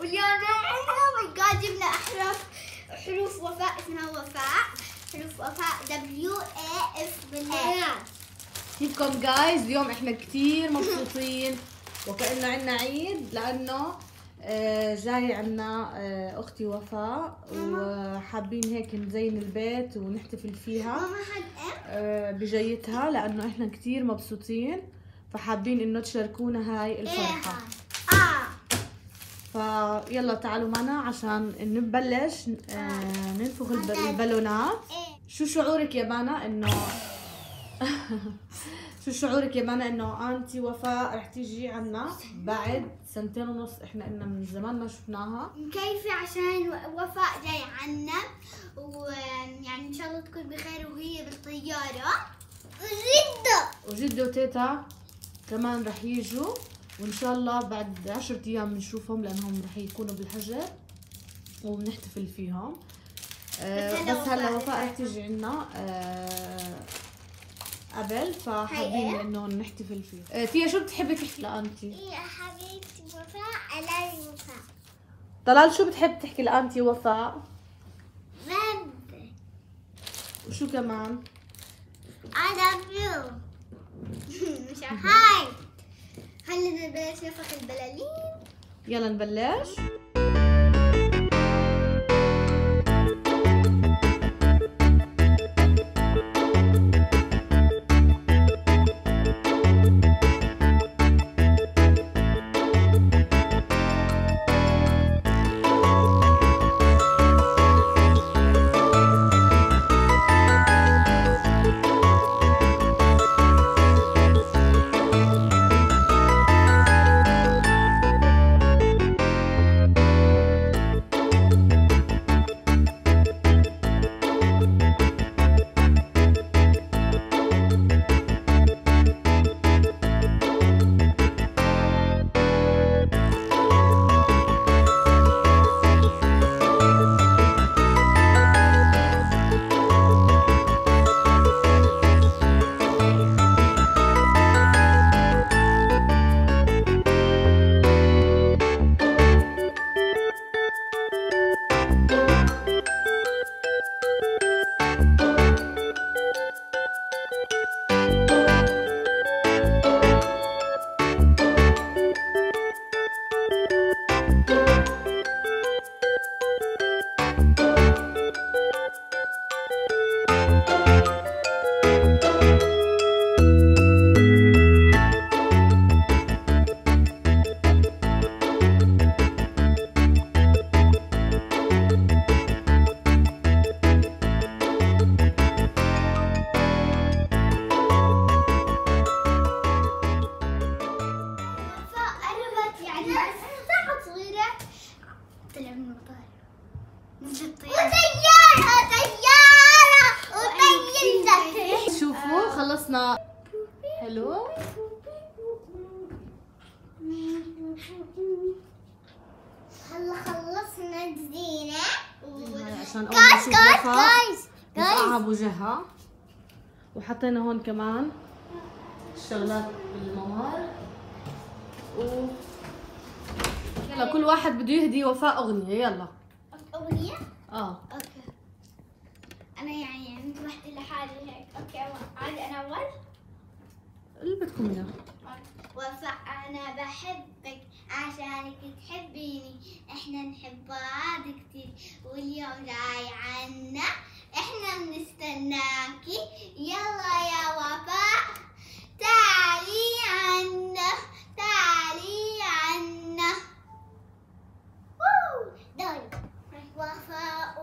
واليوم my god جبنا احرف حروف وفاء اسمها وفاء حروف وفاء W A F بالهيئة كيفكم guys اليوم إحنا كثير مبسوطين. وكأنه عنا عيد لأنه آه، جاي عنا آه، أختي وفاء. وحابين هيك نزين البيت ونحتفل فيها. آه، بجيتها لأنه إحنا كثير مبسوطين. فحابين إنه تشاركونا هاي الفرحة. آه فيلا تعالوا معنا عشان نبلش آه، ننفخ الب- البالونات. إيه. شو شعورك يا مانا إنه شو شعورك يا مانا إنه انتي وفاء رح تيجي عنا بعد سنتين ونص إحنا قلنا من زمان ما شفناها؟ مكيفة عشان وفاء جاي عنا ويعني إن شاء الله تكون بخير وهي بالطيارة. جدا وجدي وتيتا كمان رح يجوا. وإن شاء الله بعد عشرة أيام بنشوفهم لأنهم رح يكونوا بالحجر وبنحتفل فيهم آه، بس هلا وفاء رح. تيجي عنا آه، قبل فحابين هي. إنه نحتفل فيه آه، تيا شو بتحبي تحكي لأنتي؟ يا حبيبتي وفاء ألاقي وفاء طلال شو بتحب تحكي لأنتي وفاء؟ بب وشو كمان؟ I love you مش هاي خلينا نبلش نفخ البلالين. يلا نبلش. عشان أول ما guys نفقعها بوجهها وحطينا هون كمان الشغلات بالممر و يلا كل واحد بده يهدي وفاء أغنية. يلا. أغنية؟ آه. okay. أنا يعني انتبهت لحالي هيك. okay عادي أنا أول؟ اللي بدكم إياه. وفاء أنا بحبك. عشانك تحبيني. إحنا نحب بعض كتير. واليوم جاي عنا. إحنا بنستناكي. يلا يا وفاء تعالي عنا تعالي عنا ووو، دول وفاء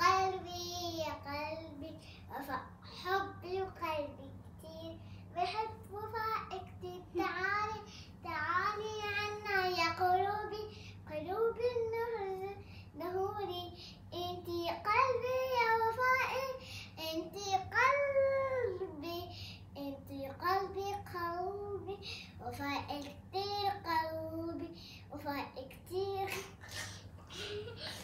قلبي يا قلبي وفاء حبي وقلبي كتير بحب وفاء كتير تعالي تعالي عنا يا قلوبي قلوبي النهر نهوري انتي قلبي يا وفائي انتي قلبي انتي قلبي قلبي وفاء كتير قلبي وفاء كتير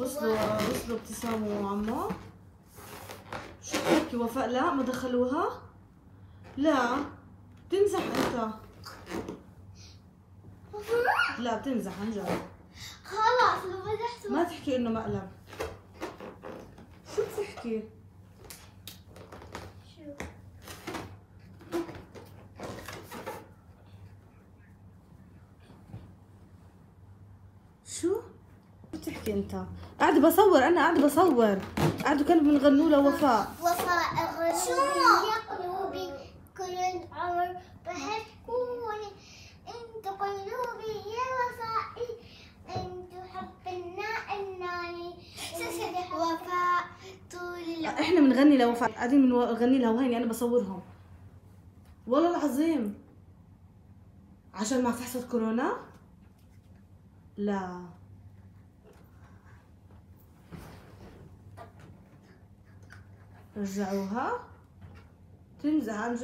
وصلوا وصلوا ابتسام وعمو شو بتحكي وفاء لا ما دخلوها؟ لا بتمزح أنت لا بتمزح عن جد خلاص لو مزحت ما تحكي إنه مقلب شو بتحكي؟ شو؟ بتحكي أنت؟ قاعدة بصور أنا قاعدة بصور. قاعدوا كانوا بنغنوا له وفاء. وفاء يا قلوبي كل العمر بحبوني إنت قلوبي يا وفائي. إنت حبنا الناني وفاء طول العمر. إحنا بنغني لوفاء. قاعدين بنغني لها وهيني أنا بصورهم. والله العظيم. عشان مع فحصة كورونا؟ لا. رجعوها. تمزح عن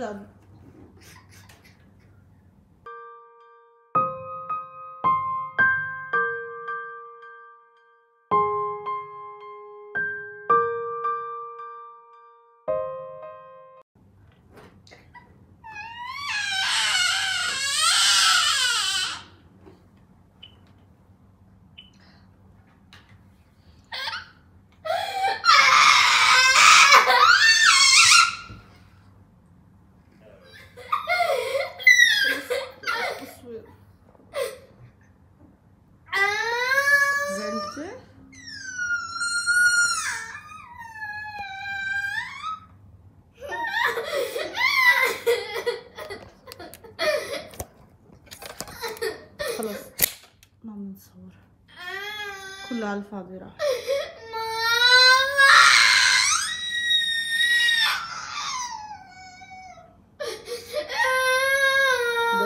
خلص ما بنصور كله على الفاضي راح.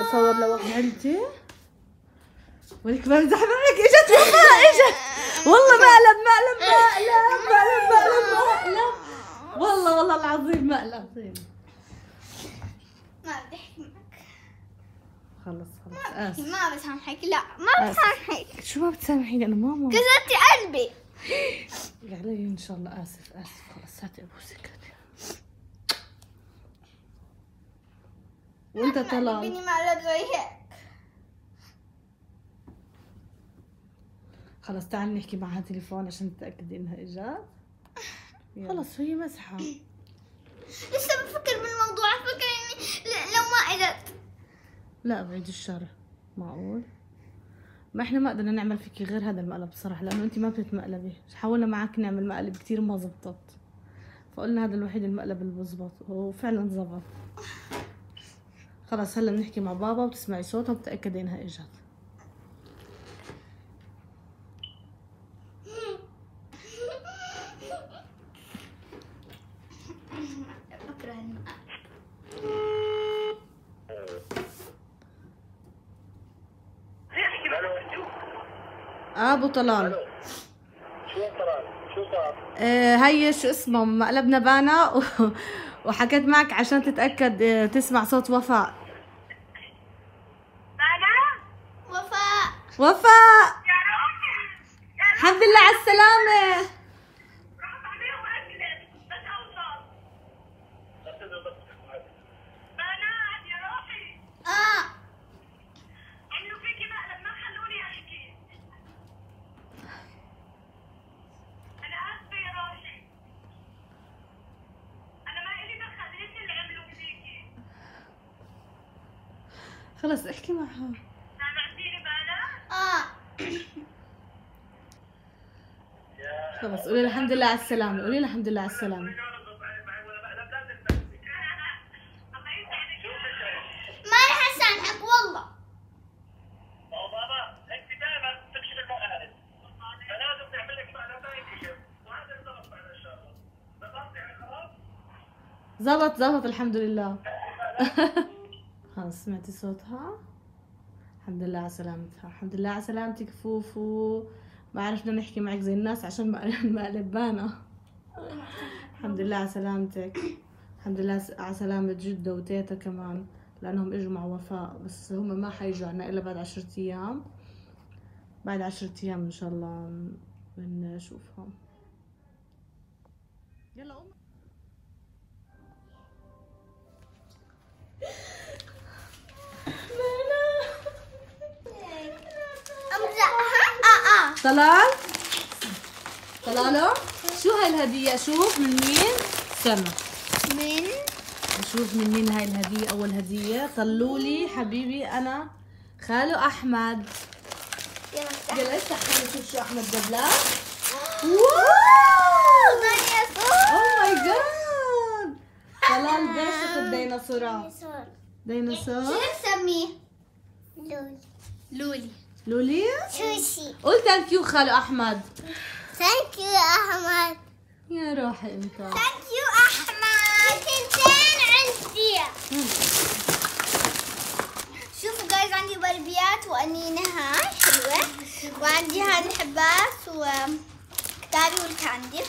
بصور لوحدي عيلتي. ولك بمزح معك إجت وفاء إجت. والله مقلب مقلب مقلب مقلب مقلب والله والله العظيم مقلب ما بدي احكي معك خلص خلص. آسف. ما بسامحك. لا ما بسامحك. شو ما بتسامحيني؟ أنا ماما. كسرتي قلبي. علي إن شاء الله. آسف آسف. خلص هاتي ابوسك وأنت طلال بيني مقلب زي هيك خلص تعال نحكي معها تليفون عشان تتأكدي إنها إجت. خلص هي مسحة. لسه بفكر بالموضوع. فكر إني لو ما إجت. لا بعيد الشر. معقول؟ ما إحنا ما قدرنا نعمل فيكي غير هذا المقلب بصراحة لأنه أنت ما بتتمقلبي. حاولنا معك نعمل مقلب كتير ما زبطت. فقلنا هذا الوحيد المقلب اللي بزبط وفعلا زبط. خلاص هلا بنحكي مع بابا وتسمعي صوتها وبتأكدي إنها إجت بكره المقلب أبو طلال. شو طلال؟ شو صار؟ آه هي شو اسمه؟ مقلبنا بانا. و... وحكيت معك عشان تتأكد آه، تسمع صوت وفاء. وفاء. وفاء! الحمد لله على السلامة. خلص احكي معها. آه خلص قولي الحمد لله على السلامة قولي الحمد لله على خلاص؟ زبط زبط الحمد لله. خلص سمعتي صوتها. الحمد لله على سلامتها. الحمد لله على سلامتك فوفو. ما عرفنا نحكي معك زي الناس عشان ما مقلب بانا الحمد لله على سلامتك. الحمد لله على سلامة جدة وتيتا كمان لأنهم إجوا مع وفاء بس هم ما حيجوا عنا إلا بعد عشرة أيام. بعد عشرة أيام إن شاء الله بنشوفهم. يلا امزقها آه آه طلال. طلالو شو هاي الهدية شوف من مين؟ استنى من؟ نشوف من مين هاي الهدية أول هدية. طلولي حبيبي أنا خالو أحمد. يلا افتح خلينا نشوف شو أحمد جاب لك. wow! ديناصور! oh my god طلال بيش الديناصورات. صور ديناصور. شو نسميه؟ لول لولي. لولي سوشي قول thank you خالو أحمد. thank you أحمد. يا روحي أنت. thank you أحمد. تنتين عندي. شوفوا guys عندي بربيات وأنينة هاي حلوة. وعندي هذه الحبات وكتابي والكاندي